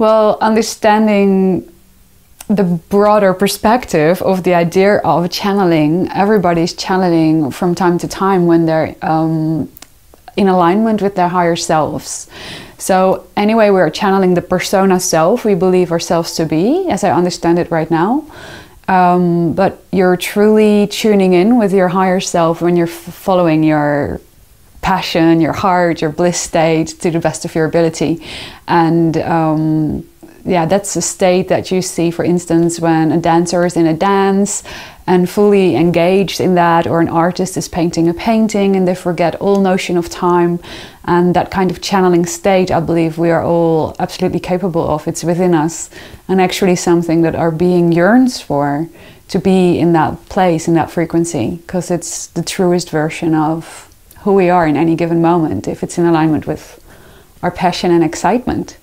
Well, understanding the broader perspective of the idea of channeling, everybody's channeling from time to time when they're um, in alignment with their higher selves. So, anyway, we're channeling the persona self we believe ourselves to be, as I understand it right now. Um, but you're truly tuning in with your higher self when you're following your passion, your heart, your bliss state to the best of your ability. And um, yeah, that's a state that you see, for instance, when a dancer is in a dance and fully engaged in that, or an artist is painting a painting and they forget all notion of time. And that kind of channeling state, I believe we are all absolutely capable of. It's within us, and actually something that our being yearns for to be in that place, in that frequency, because it's the truest version of who we are in any given moment if it's in alignment with our passion and excitement.